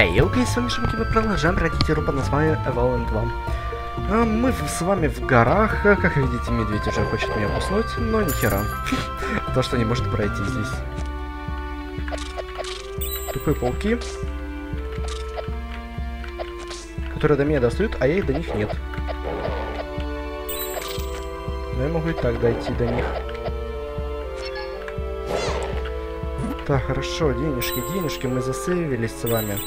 Эй, окей, с вами Шумки, мы продолжаем пройти игру под названием Evolving 2. А, мы с вами в горах, а, как видите, медведь уже хочет меня куснуть, но ни хера. То, что не может пройти здесь. Тупые пауки. Которые до меня достают, а я и до них нет. Но я могу и так дойти до них. Так, хорошо, денежки, денежки, мы засейвились с вами.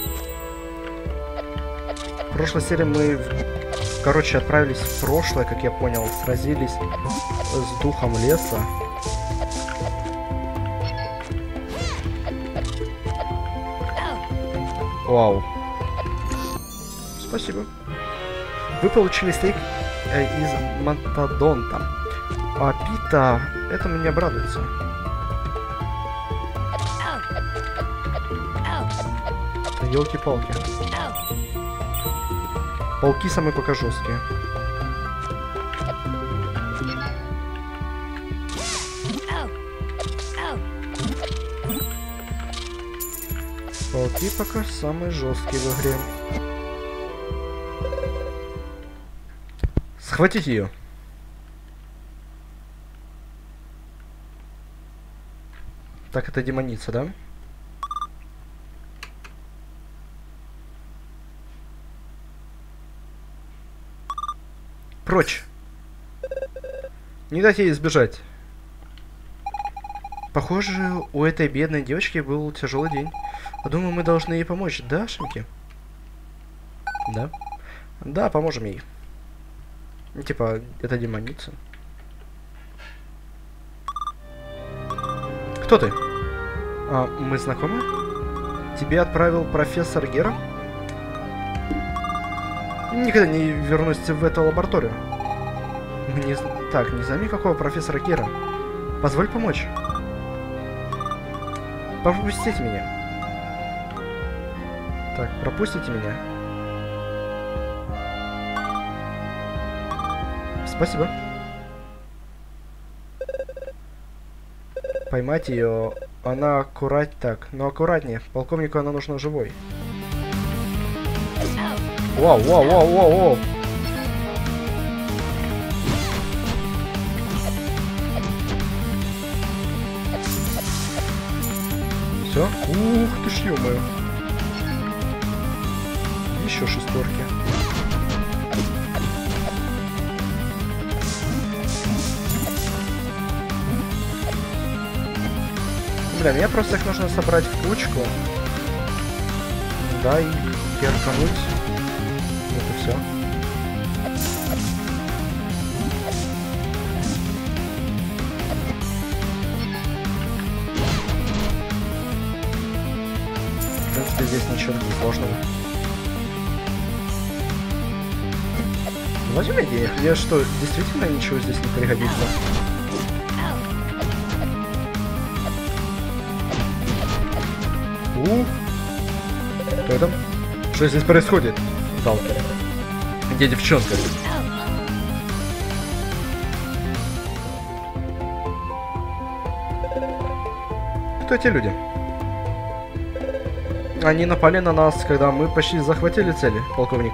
В прошлой серии мы, короче, отправились в прошлое, как я понял, сразились с духом леса. Вау. Спасибо. Вы получили стейк э, из Монтадонта. А Пита, это мне обрадуется. елки-палки. Пауки самые пока жесткие. Пауки пока самые жесткие в игре. Схватить ее. Так, это демоница, да? Прочь. Не дайте ей сбежать. Похоже, у этой бедной девочки был тяжелый день. Думаю, мы должны ей помочь, да, Шимки? Да. Да, поможем ей. Типа, это демоница. Кто ты? А, мы знакомы? Тебе отправил профессор Гера? Никогда не вернусь в эту лабораторию. Не... Так, не знаю никакого профессора Гера. Позволь помочь. Пропустите меня. Так, пропустите меня. Спасибо. Поймать ее. Она аккурат так, но аккуратнее. Полковнику она нужна живой. Вау, вау, вау, вау, вау. Все? Ух ты ж, ё -моё. Еще шестерки. Бля, мне просто их нужно собрать в кучку. Да, и керкануть. Это все. В принципе, здесь ничего сложного. Возьми денег. Мне что, действительно ничего здесь не пригодится? У, кто там? Что здесь происходит? Сталкер. Где девчонка? Кто эти люди? Они напали на нас, когда мы почти захватили цели, полковник.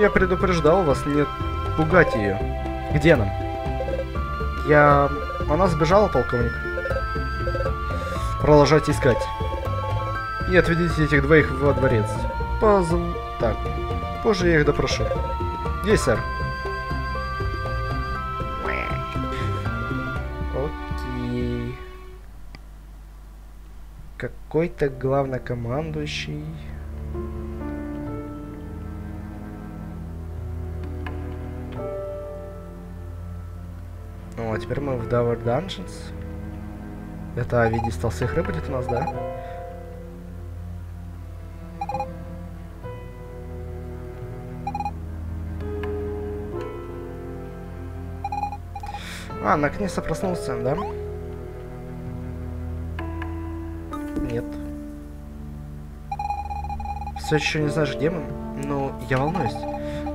Я предупреждал вас не пугать ее. Где она? Я... Она сбежала, полковник. Продолжайте искать. И отведите этих двоих во дворец. Позв... Так. Позже я их допрошу. Есть, сэр. Окей. Какой-то главнокомандующий... Ну, а теперь мы в Dower Dungeons. Это в виде рыб будет у нас, да? А, наконец-то проснулся, да? Нет. Все еще не знаешь, где мы? Ну, я волнуюсь.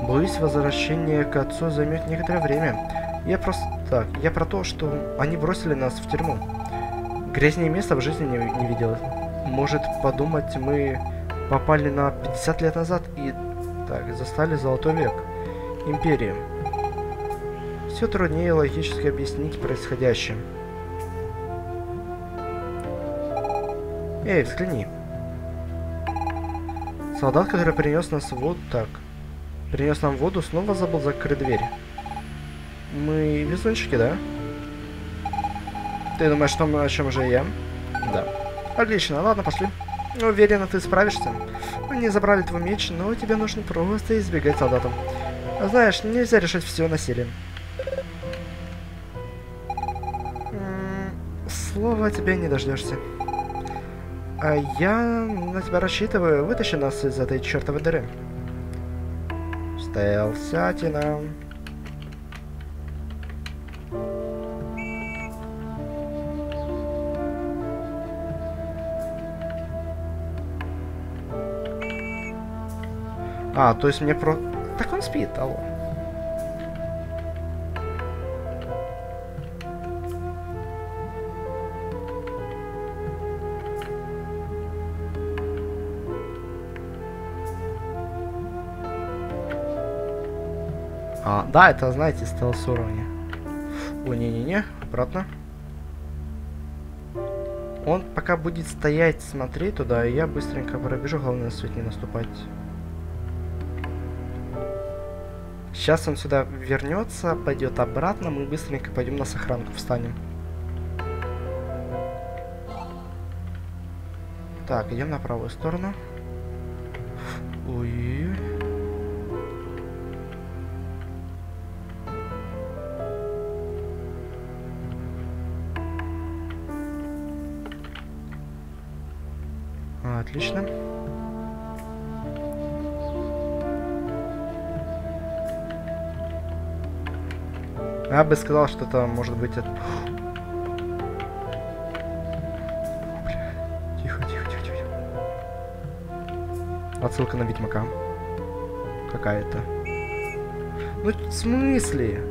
Боюсь, возвращение к отцу займет некоторое время. Я просто... Так, я про то, что они бросили нас в тюрьму. Грязнее места в жизни не, не видел. Может, подумать, мы попали на 50 лет назад и так застали золотой век империи. Все труднее логически объяснить происходящее. Эй, взгляни. Солдат, который принес нас воду, так, принес нам воду, снова забыл закрыть дверь. Мы везунчики, да? Ты думаешь, что мы, о чем же я? Да. Отлично, ладно, пошли. Уверена, ты справишься. Они забрали твой меч, но тебе нужно просто избегать солдатов. Знаешь, нельзя решать все насилием. Слова тебя не дождешься. А я на тебя рассчитываю. Вытащи нас из этой чертовой дыры. Стелсятина. А, то есть мне про... Так он спит, алло. А, да, это, знаете, стелс уровня. О, не-не-не, обратно. Он пока будет стоять, смотреть туда, и я быстренько пробежу, главное, свет не наступать. Сейчас он сюда вернется, пойдет обратно, мы быстренько пойдем на сохранку встанем. Так, идем на правую сторону. Бы сказал, что это может быть... Это... Тихо, тихо, тихо, тихо. Отсылка на Ведьмака. Какая-то. Ну, в смысле?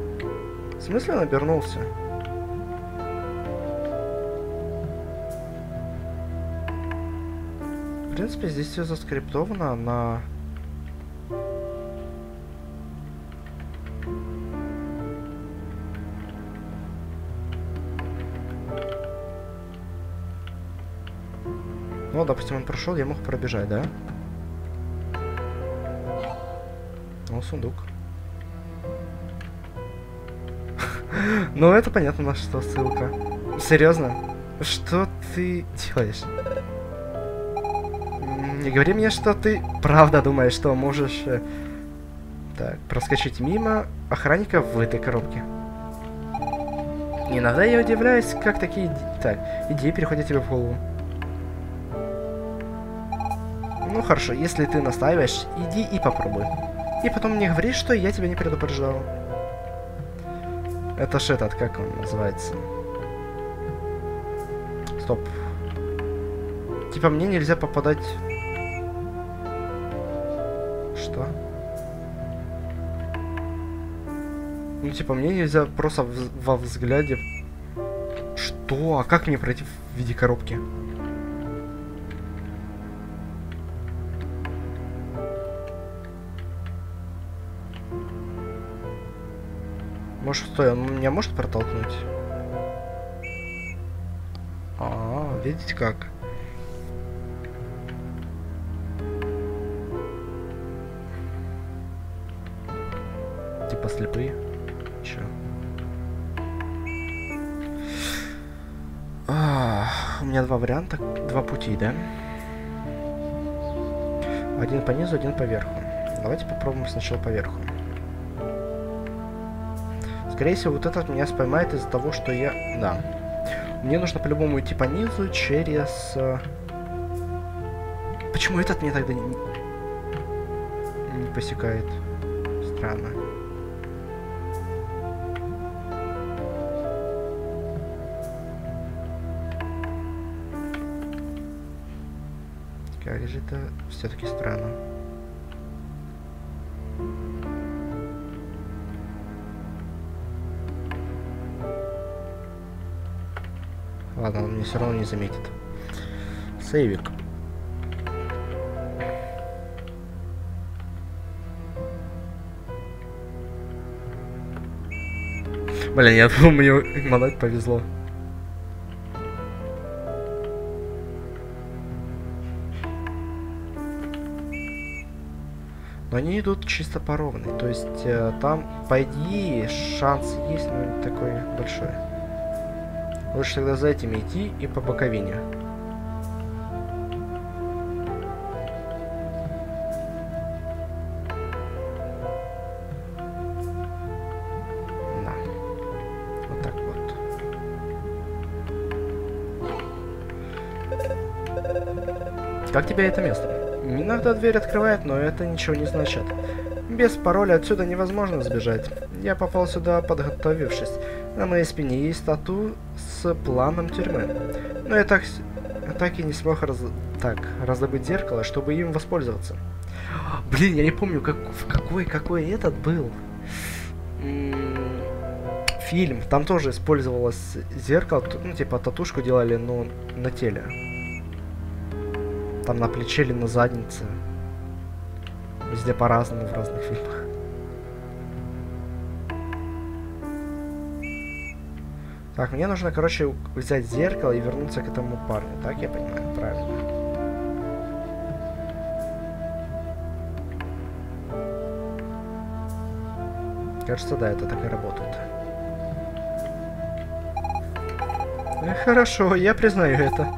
В смысле он обернулся? В принципе, здесь все заскриптовано на Ну, допустим, он прошел, я мог пробежать, да? Ну, сундук. ну, это понятно, на что ссылка. Серьезно? Что ты делаешь? Не говори мне, что ты правда думаешь, что можешь... Э, так, проскочить мимо охранника в этой коробке. Иногда я удивляюсь, как такие... Так, идеи переходят тебе в голову. Хорошо, если ты настаиваешь, иди и попробуй. И потом мне говори, что я тебя не предупреждал. Это ж этот, как он называется? Стоп. Типа мне нельзя попадать... Что? Ну типа мне нельзя просто во взгляде... Что? А как мне пройти в виде коробки? Может, стой, он меня может протолкнуть? А, -а видите как? Типа слепые? Чё? А, у меня два варианта, два пути, да? Один по низу, один по верху. Давайте попробуем сначала по верху. Скорее всего, вот этот меня споймает из-за того, что я... Да. Мне нужно по-любому идти по низу через... Э, почему этот мне тогда не... не посекает? Странно. Как же это все-таки странно. Ладно, он меня все равно не заметит. Сейвик. Блин, я думал, мне молодь повезло. Но они идут чисто по ровной. То есть э, там, по идее, шанс есть, но не такой большой. Лучше тогда за этими идти и по боковине. Да. Вот так вот. Как тебе это место? Иногда дверь открывает, но это ничего не значит. Без пароля отсюда невозможно сбежать. Я попал сюда, подготовившись. На моей спине есть тату планом тюрьмы. Но я так, так и не смог раз, так, раздобыть зеркало, чтобы им воспользоваться. Блин, я не помню, как, какой, какой этот был. фильм. Там тоже использовалось зеркало, ну, типа татушку делали, но на теле. Там на плече или на заднице. Везде по-разному в разных фильмах. Так, мне нужно, короче, взять зеркало и вернуться к этому парню. Так я понимаю, правильно. Кажется, да, это так и работает. Э, хорошо, я признаю это.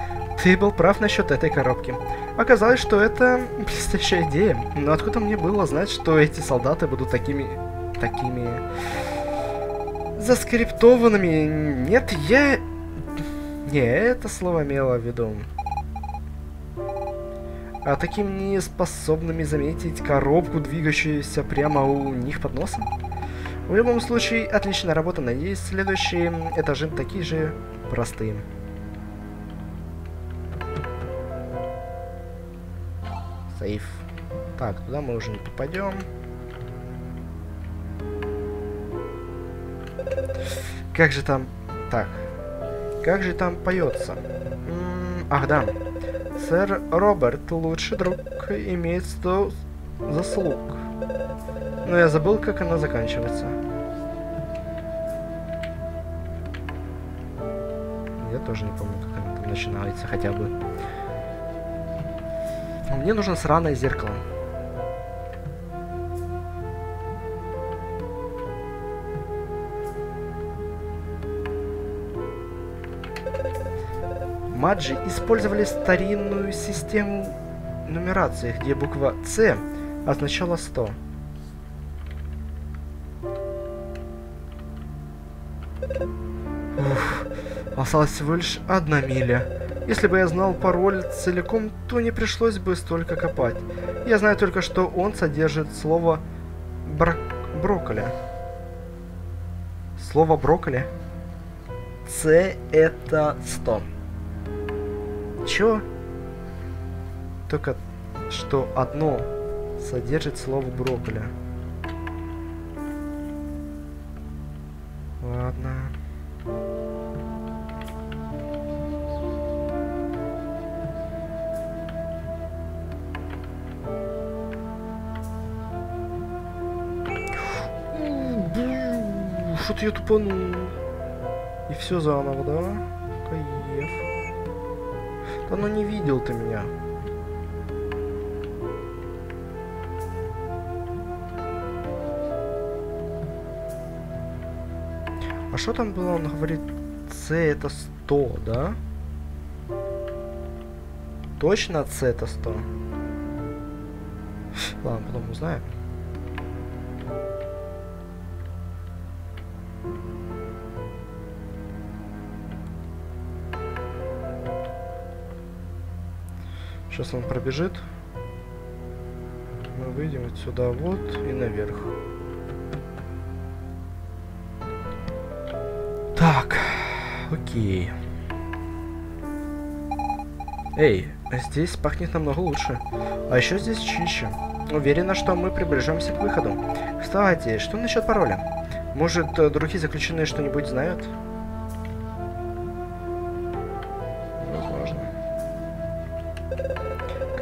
Ты был прав насчет этой коробки. Оказалось, что это блестящая идея. Но откуда мне было знать, что эти солдаты будут такими... такими... заскриптованными? Нет, я... Не, это слово имело в виду. А таким неспособными заметить коробку, двигающуюся прямо у них под носом? В любом случае, отличная работа. Надеюсь, следующие этажи такие же простые. Сейф. Так, туда мы уже не попадем. Как же там... Так. Как же там поется? Ах, да. Сэр Роберт, лучший друг, имеет сто заслуг. Но я забыл, как она заканчивается. Я тоже не помню, как она там начинается хотя бы. Мне нужно сраное зеркало. Маджи использовали старинную систему нумерации, где буква С означала 100. Уф, осталось всего лишь одна миля. Если бы я знал пароль целиком, то не пришлось бы столько копать. Я знаю только, что он содержит слово бро брокколи. Слово брокколи. С это 100. Чё? Только что одно содержит слово брокколи. Ладно. Что-то я тупанул. И все заново, да? Да ну не видел ты меня. А что там было? Он говорит, С это 100, да? Точно С это 100? Ладно, потом узнаем. Сейчас он пробежит. Мы выйдем отсюда вот и наверх. Так, окей. Эй, здесь пахнет намного лучше. А еще здесь чище. Уверена, что мы приближаемся к выходу. Кстати, что насчет пароля? Может, другие заключенные что-нибудь знают?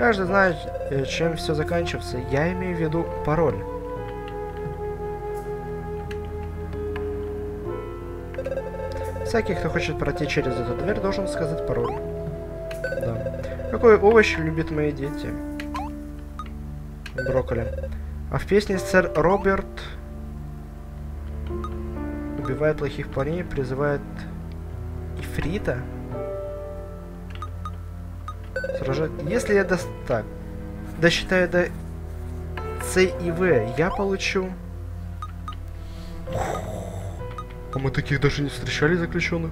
Каждый знает, э, чем все заканчивается. Я имею в виду пароль. Всякий, кто хочет пройти через эту дверь, должен сказать пароль. Да. Какой овощ любят мои дети? Брокколи. А в песне сэр Роберт убивает плохих парней, призывает Ифрита. Сражает... Если я до... Так. Досчитаю до С и В, я получу... А мы таких даже не встречали заключенных.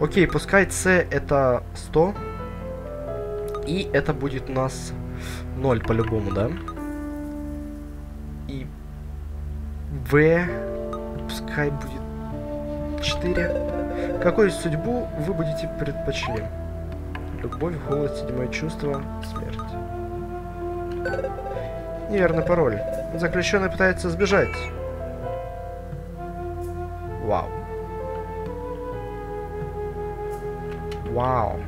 Окей, пускай С это 100. И это будет у нас 0 по-любому, да? И В пускай будет 4. Какую судьбу вы будете предпочли? Любовь, голод, седьмое чувство, смерть. Неверный пароль. Заключенный пытается сбежать. Вау. Вау.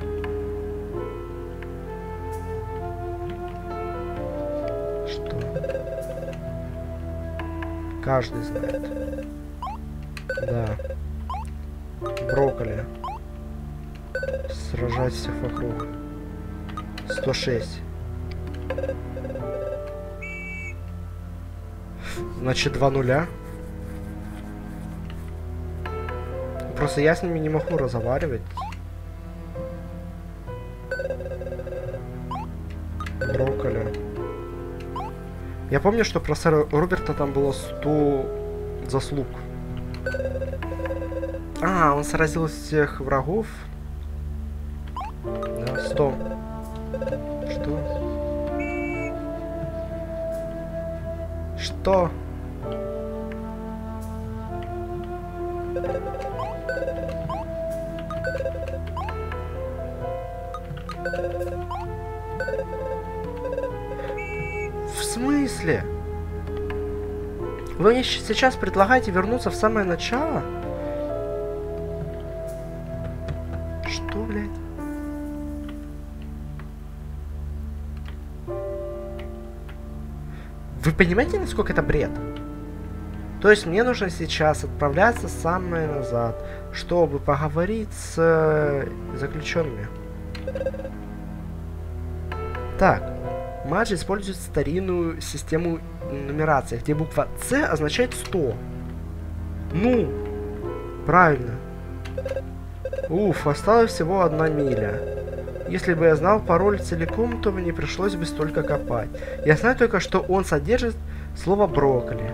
Что? Каждый знает. Да. Брокколи. Сражать всех вокруг. 106. Значит, два нуля. Просто я с ними не могу разговаривать. Брокколи. Я помню, что про сэра Роберта там было 100 заслуг. А, он сразил всех врагов. Что? В смысле? Вы мне сейчас предлагаете вернуться в самое начало? Вы понимаете, насколько это бред? То есть мне нужно сейчас отправляться самое назад, чтобы поговорить с э, заключенными. Так, Мадж использует старинную систему нумерации, где буква С означает 100. Ну, правильно. Уф, осталось всего одна миля. Если бы я знал пароль целиком, то мне пришлось бы столько копать. Я знаю только, что он содержит слово брокколи.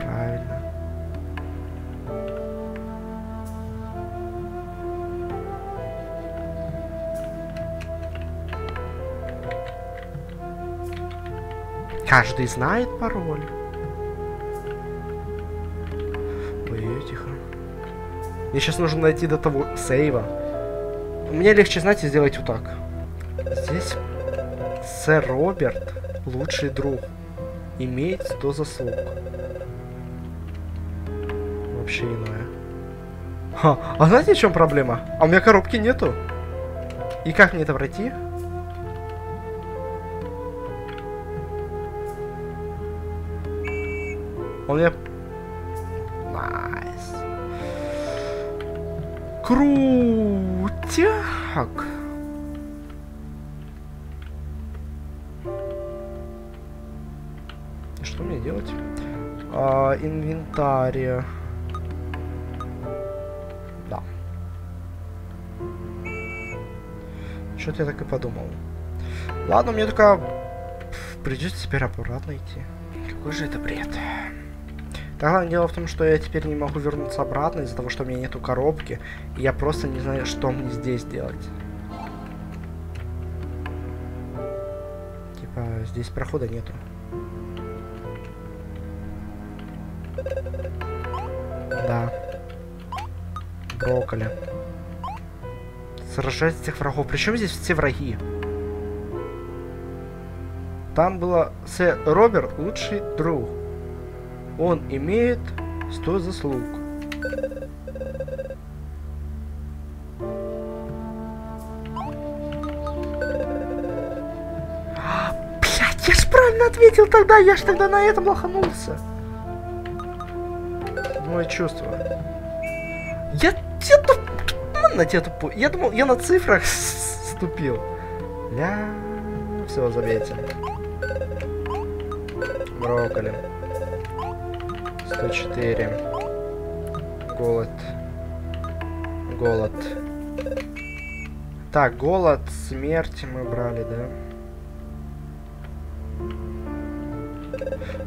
Правильно. Каждый знает пароль. Мне сейчас нужно найти до того сейва. Мне легче, знаете, сделать вот так. Здесь сэр Роберт, лучший друг, имеет 100 заслуг. Вообще иное. Ха, а знаете, в чем проблема? А у меня коробки нету. И как мне это пройти? У меня... Крутяк. Что мне делать? А, инвентарь. Да. Что-то я так и подумал. Ладно, мне только придется теперь обратно идти. Какой же это бред. Тогда дело в том, что я теперь не могу вернуться обратно из-за того, что у меня нету коробки. И я просто не знаю, что мне здесь делать. Типа, здесь прохода нету. Да. Брокколи. Сражать этих врагов. Причем здесь все враги? Там было С. Роберт, лучший друг. Он имеет 100 заслуг. Блять, я ж правильно ответил тогда, я ж тогда на этом лоханулся. Седьмое чувство. Я, туп... на тебя тупо. Я думал, я на цифрах ступил. Ля... Все, забейте. Брокколи. 104. Голод. Голод. Так, голод, смерть мы брали, да?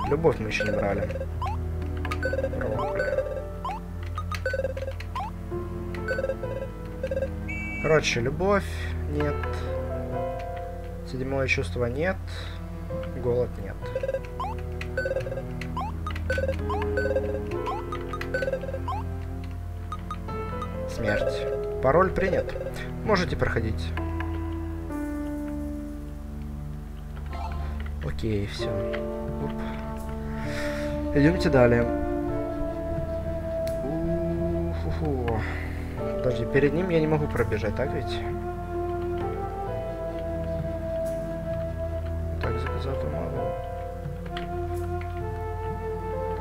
Любовь мы еще не брали. Короче, любовь нет. Седьмое чувство нет. Голод нет. Пароль принят. Можете проходить. Окей, все. Идемте далее. У-ху-ху. Подожди, перед ним я не могу пробежать, так ведь? Так, заказать могу.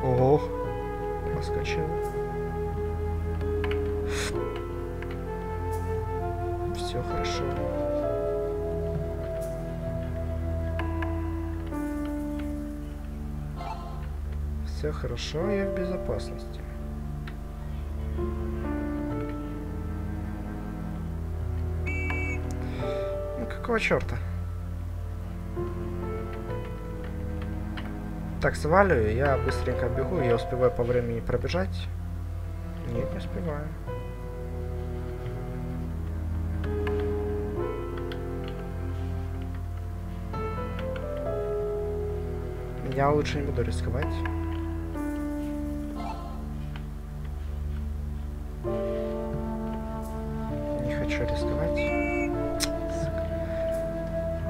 Ого. Хорошо, я в безопасности. Ну какого черта? Так, сваливаю, я быстренько бегу, я успеваю по времени пробежать. Нет, не успеваю. Я лучше не буду рисковать.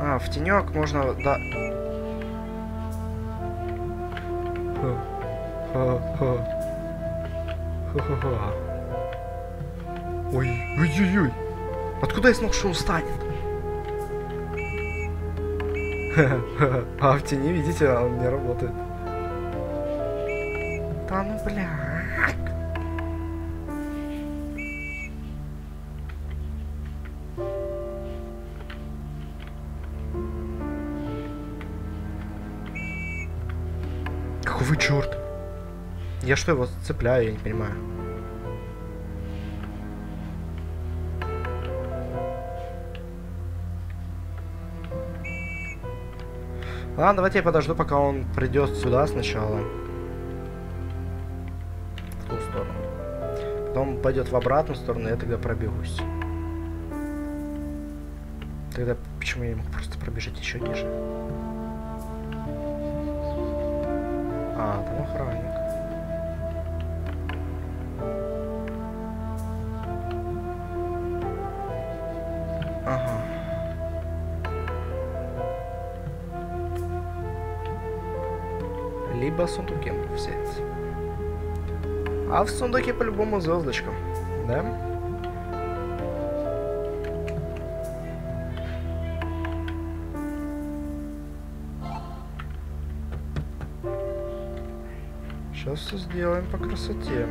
А, в тенек можно, да. Ой, ой-ой-ой. Откуда я смог, что он станет? А в тени, видите, он не работает. Да ну бля. Я что, его цепляю, я не понимаю. Ладно, давайте я подожду, пока он придет сюда сначала. В ту сторону. Потом пойдет в обратную сторону, я тогда пробегусь. Тогда почему я не мог просто пробежать еще ниже? А, там охранник. Либо сундуки взять. А в сундуке по-любому звездочка. Да? Сейчас все сделаем по красоте.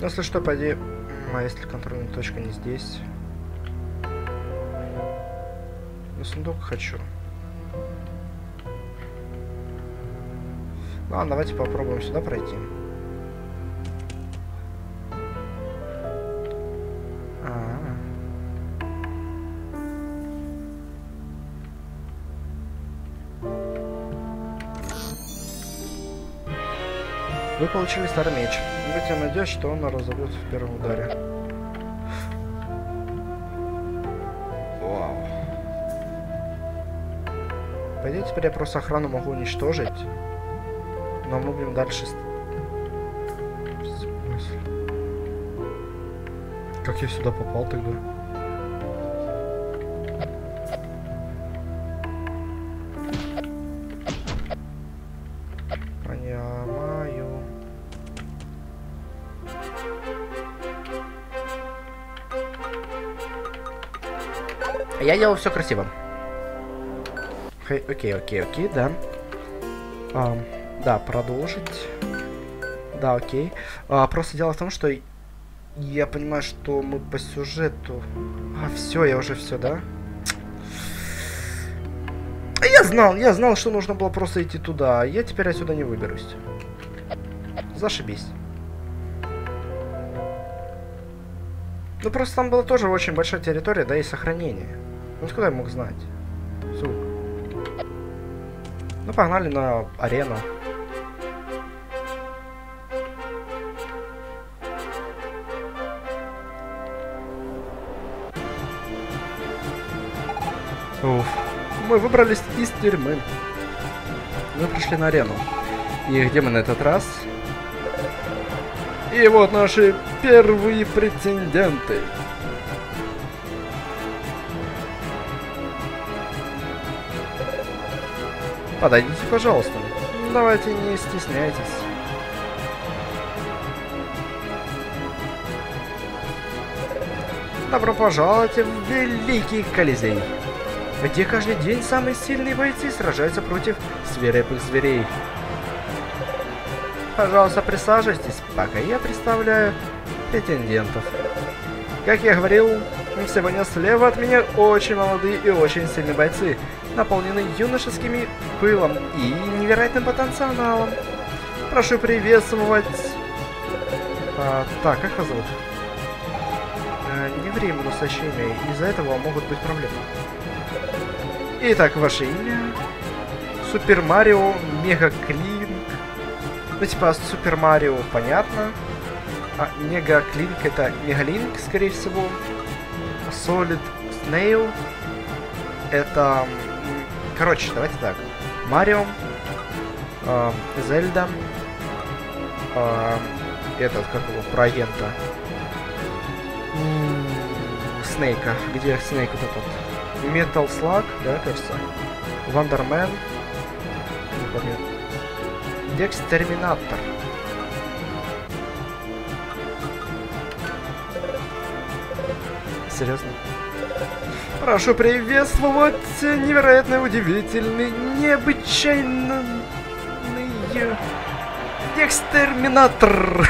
Если что, пойди... А если контрольная точка не здесь? На сундук хочу. Ладно, давайте попробуем сюда пройти. А -а -а. Вы получили старый меч. Будьте надеюсь, что он разобьет в первом ударе. Идее, теперь я просто охрану могу уничтожить. Но мы будем дальше... Как я сюда попал тогда? Понимаю. Я делал все красиво. Окей, окей, окей, окей, да. А, да, продолжить. Да, окей. А, просто дело в том, что я понимаю, что мы по сюжету... А, все, я уже все, да? А я знал, я знал, что нужно было просто идти туда. А я теперь отсюда не выберусь. Зашибись. Ну, просто там была тоже очень большая территория, да, и сохранение. Ну, откуда я мог знать? Ну, погнали на арену. Уф. Мы выбрались из тюрьмы. Мы пришли на арену. И где мы на этот раз? И вот наши первые претенденты. Подойдите, пожалуйста. Давайте не стесняйтесь. Добро пожаловать в Великий Колизей, где каждый день самые сильные бойцы сражаются против свирепых зверей. Пожалуйста, присаживайтесь, пока я представляю претендентов. Как я говорил, сегодня слева от меня очень молодые и очень сильные бойцы, наполненные юношескими пылом и невероятным потенциалом. Прошу приветствовать... А, так, как вас зовут? А, не время насыщения, из-за этого могут быть проблемы. Итак, ваше имя? Супер Марио Мега Клин ну, типа, Супер Марио понятно. А Мега Клинк это Мегалинк, скорее всего. Solid Snail это... Короче, давайте так. Марио, э, Зельда, э, этот, как его, про агента. Снейка. Где Снейк вот этот? Metal Slug, да, кажется? Вандермен. Не помню. Декстерминатор. Серьезно? Прошу приветствовать невероятно удивительный, необычайный Декстерминатор.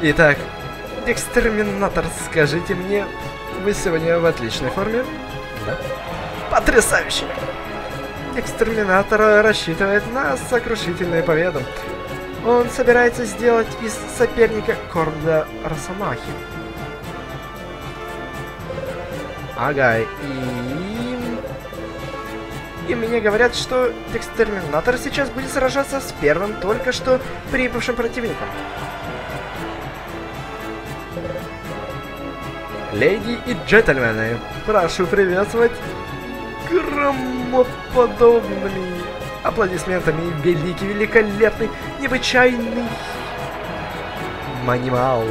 Итак, Декстерминатор, скажите мне, вы сегодня в отличной форме? Да. Потрясающе! Экстерминатор рассчитывает на сокрушительную победу. Он собирается сделать из соперника Корда Росомахи. Ага, и... И мне говорят, что Экстерминатор сейчас будет сражаться с первым только что прибывшим противником. Леди и джентльмены, прошу приветствовать громоподобными аплодисментами великий, великолепный, необычайный Манимал.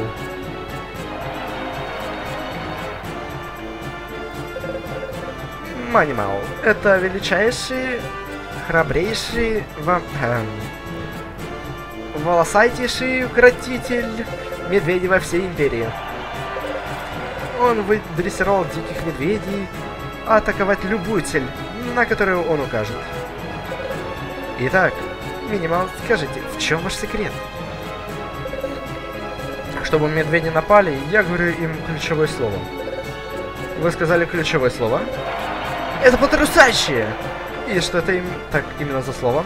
Манимал. Это величайший, храбрейший, вам, эм, волосатейший укротитель медведей во всей империи. Он выдрессировал диких медведей, атаковать любую цель, на которую он укажет. Итак, Минимал, скажите, в чем ваш секрет? Чтобы медведи напали, я говорю им ключевое слово. Вы сказали ключевое слово? Это потрясающе! И что это им так именно за слово?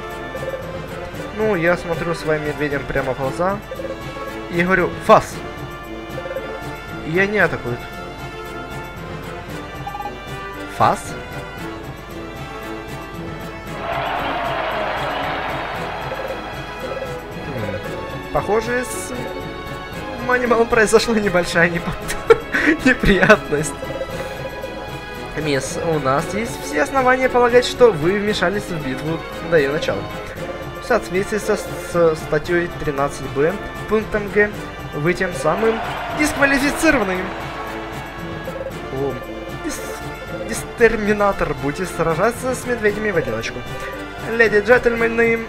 Ну, я смотрю своим медведям прямо в глаза и говорю «Фас!» И они атакуют. Фас? Похоже, с Манималом произошла небольшая неприятность. Мисс, у нас есть все основания полагать, что вы вмешались в битву до ее начала. В соответствии со с статьей 13б, пунктом Г, вы тем самым дисквалифицированы. О, дис дистерминатор, будете сражаться с медведями в одиночку. Леди джентльмены,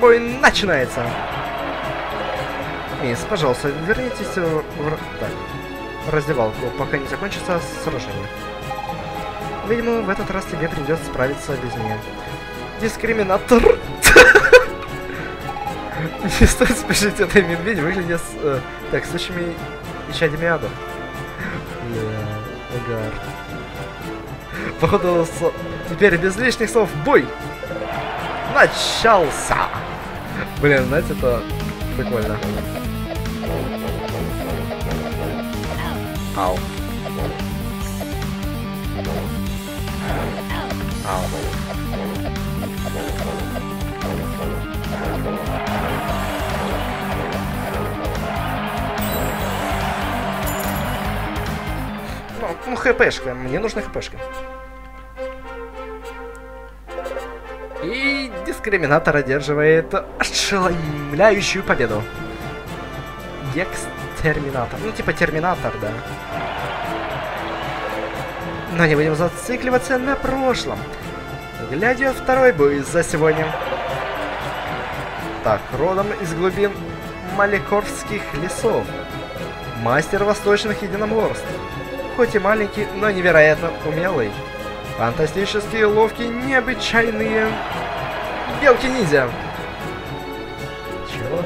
бой начинается. Мисс, пожалуйста, вернитесь в, так, раздевалку, пока не закончится сражение. Видимо, в этот раз тебе придется справиться без меня. Дискриминатор. Не стоит спешить, это медведь выглядит с, э, так, сущими исчадьями ада. Угар. Походу, теперь без лишних слов бой! Начался! Блин, знаете, это прикольно. Ау. Ну, ну, хпшка. Мне нужна хпшка. И дискриминатор одерживает ошеломляющую победу. Декстерминатор. Ну, типа терминатор, да. Но не будем зацикливаться на прошлом. Глядя второй бой за сегодня. Так, родом из глубин Маликовских лесов. Мастер восточных единоборств. Хоть и маленький, но невероятно умелый. Фантастические, ловкие, необычайные белки-ниндзя. Чего?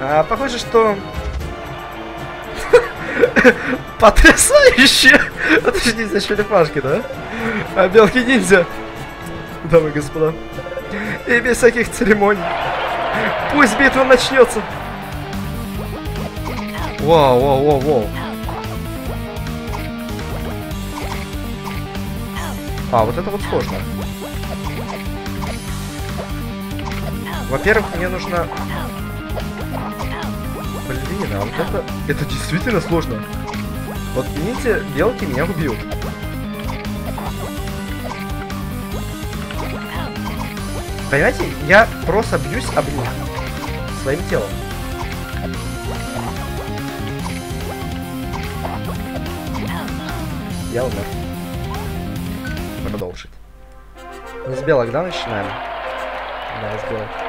А, похоже, что... Потрясающе! Же ниндзя черепашки, да? А белки-ниндзя. Дамы и господа. И без всяких церемоний. Пусть битва начнется. Вау, вау, вау, вау. А, вот это вот сложно. Во-первых, мне нужно... Блин, а вот это... Это действительно сложно. Вот видите, белки меня убьют. Понимаете, я просто бьюсь об них своим телом. Я умер. Продолжить. Не с белок, да, начинаем? Да, с белок.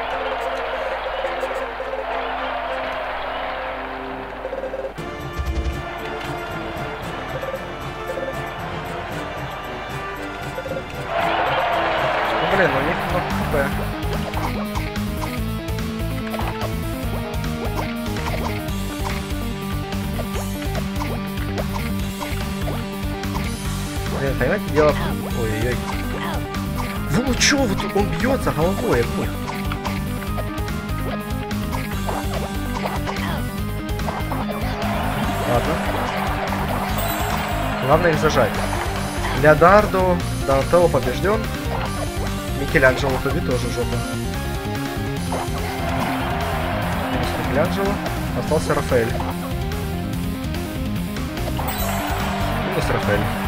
В- Ой-ой-ой. Ну чё, вот он бьется головой об них. Ладно. Главное их зажать. Леонардо Донателло побежден. Микеланджело Тоби тоже жопа. Микеланджело. Остался Рафаэль. Минус Рафаэль.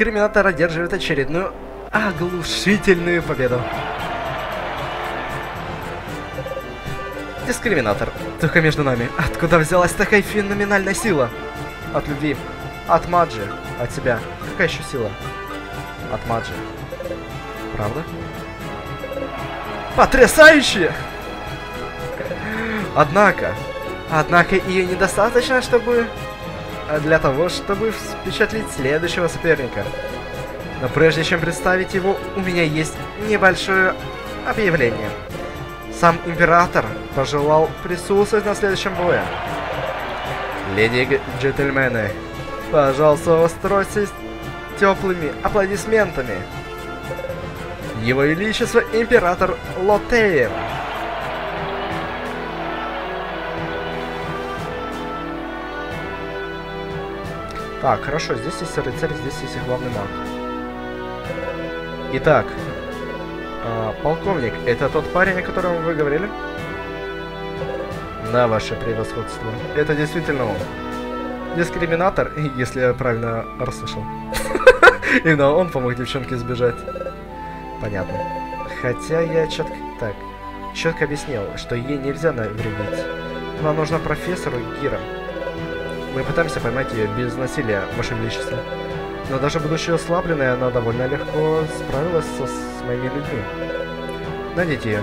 И дискриминатор одерживает очередную оглушительную победу. Дискриминатор. Только между нами. Откуда взялась такая феноменальная сила? От любви. От Маджи. От тебя. Какая еще сила? От Маджи. Правда? Потрясающе! Однако, однако ее недостаточно, чтобы... э, Для того, чтобы впечатлить следующего соперника. Но прежде чем представить его, у меня есть небольшое объявление. Сам император пожелал присутствовать на следующем бое. Леди и джентльмены, пожалуйста, устройтесь теплыми аплодисментами. Его Величество Император Лотеев. Так, хорошо, здесь есть рыцарь, здесь есть главный маг. Итак, а, полковник, это тот парень, о котором вы говорили? Да, ваше превосходство. Это действительно он. Дискриминатор, если я правильно расслышал. Именно он помог девчонке сбежать. Понятно. Хотя я четко... Так. Четко объяснил, что ей нельзя навредить. Нам нужна профессору Гира. Мы пытаемся поймать ее без насилия, Ваше Величество. Но даже будучи ослабленной, она довольно легко справилась со, с моими людьми. Найдите ее.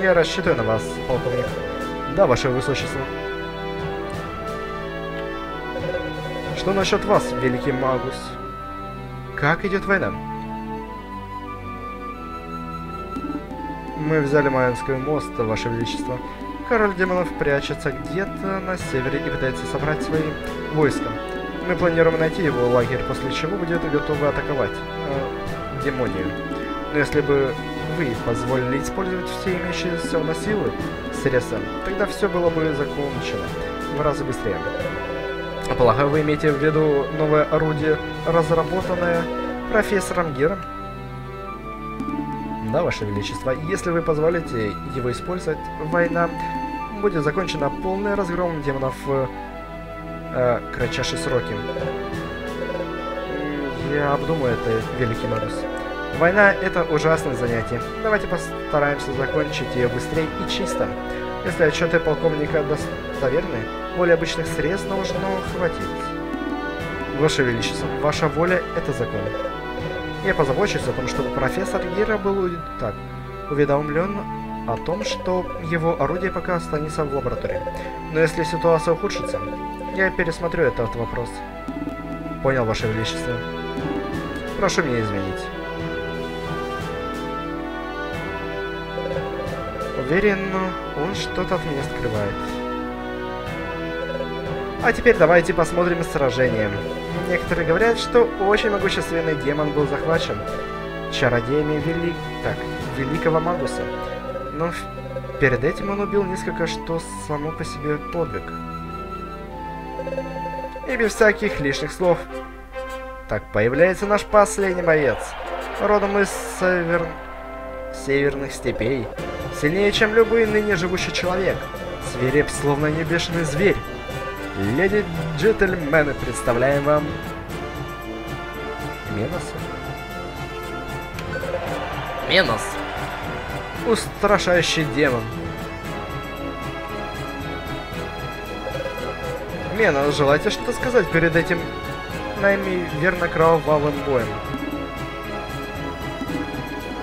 Я рассчитываю на вас, полковник. Да, ваше высочество. Что насчет вас, великий Магус? Как идет война? Мы взяли Майонский мост, ваше величество. Король демонов прячется где-то на севере и пытается собрать свои войска. Мы планируем найти его лагерь, после чего будет готовы атаковать э, демонию. Но если бы вы позволили использовать все имеющиеся у нас силы, средства, тогда все было бы закончено в разы быстрее. Полагаю, вы имеете в виду новое орудие, разработанное профессором Гером? Да, Ваше Величество, если вы позволите его использовать, война будет закончена полный разгром демонов в э, кратчайшие сроки. Я обдумаю это, Великий Магус. Война — это ужасное занятие. Давайте постараемся закончить ее быстрее и чисто. Если отчеты полковника достоверны, воли обычных средств должно хватить. Ваше Величество, ваша воля — это закон. Я позабочусь о том, чтобы профессор Гера был так уведомлен о том, что его орудие пока останется в лаборатории. Но если ситуация ухудшится, я пересмотрю этот вопрос. Понял, Ваше Величество. Прошу меня извинить. Уверен, он что-то от меня скрывает. А теперь давайте посмотрим сражение. Некоторые говорят, что очень могущественный демон был захвачен чародеями вели... так, великого Магуса. Но перед этим он убил несколько, что само по себе подвиг. И без всяких лишних слов. Так, появляется наш последний боец. Родом из север... северных степей. Сильнее, чем любой ныне живущий человек. Свиреп, словно не бешеный зверь. Леди джентльмены, представляем вам Меноса. Менос. Устрашающий демон. Менос, желаете что-то сказать перед этим верно кровавым боем?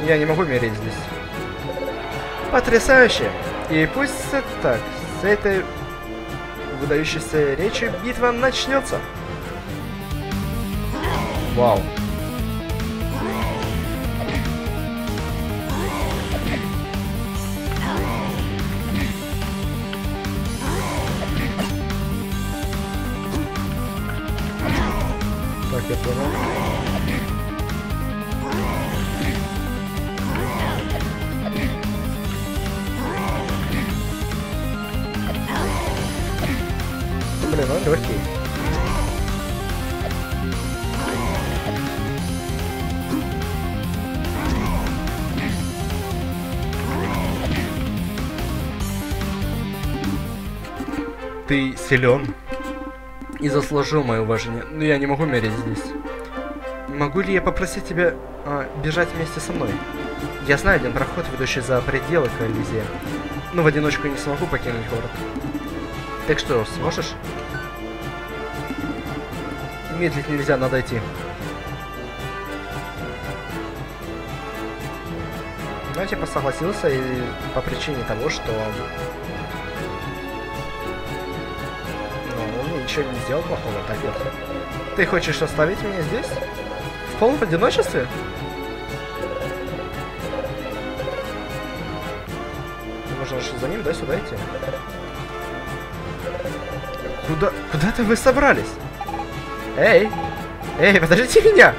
Я не могу мерить здесь. Потрясающе! И пусть так, с этой выдающейся речи битва начнется. Вау. Силен и заслужил мое уважение, но я не могу мерить здесь. Могу ли я попросить тебя а, бежать вместе со мной? Я знаю один проход, ведущий за пределы Колизея, но в одиночку не смогу покинуть город. Так что, сможешь? медлить нельзя, надо идти. Ну, я типа согласился и по причине того, что... ничего не сделал плохого, так вот. Ты хочешь оставить меня здесь? В полном одиночестве? Можно же за ним, да, сюда идти? Куда, куда-то вы собрались? Эй! Эй, подождите меня!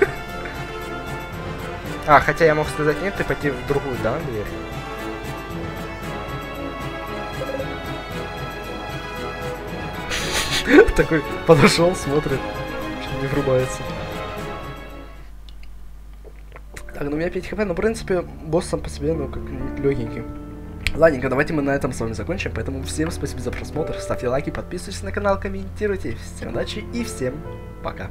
А, хотя я мог сказать нет и пойти в другую, да, дверь? Такой подошел, смотрит, что не врубается. Так, ну у меня 5 хп, но в принципе босс сам по себе, ну как легенький. Ладненько, давайте мы на этом с вами закончим. Поэтому всем спасибо за просмотр. Ставьте лайки, подписывайтесь на канал, комментируйте. Всем удачи и всем пока.